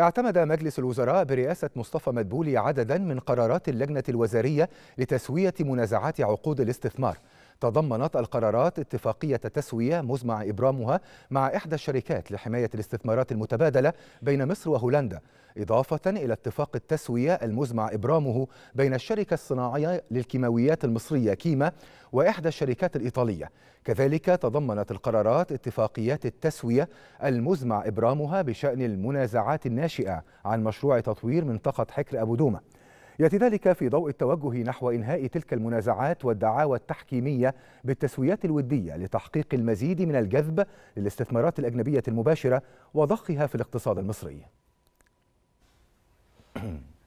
اعتمد مجلس الوزراء برئاسة مصطفى مدبولي عددا من قرارات اللجنة الوزارية لتسوية منازعات عقود الاستثمار. تضمنت القرارات اتفاقية تسوية مزمع إبرامها مع إحدى الشركات لحماية الاستثمارات المتبادلة بين مصر وهولندا إضافة إلى اتفاق التسوية المزمع إبرامه بين الشركة الصناعية للكيماويات المصرية كيما وإحدى الشركات الإيطالية. كذلك تضمنت القرارات اتفاقيات التسوية المزمع إبرامها بشأن المنازعات الناشئة عن مشروع تطوير منطقة حكر أبو دومة يأتي ذلك في ضوء التوجه نحو إنهاء تلك المنازعات والدعاوى التحكيمية بالتسويات الودية لتحقيق المزيد من الجذب للاستثمارات الأجنبية المباشرة وضخها في الاقتصاد المصري.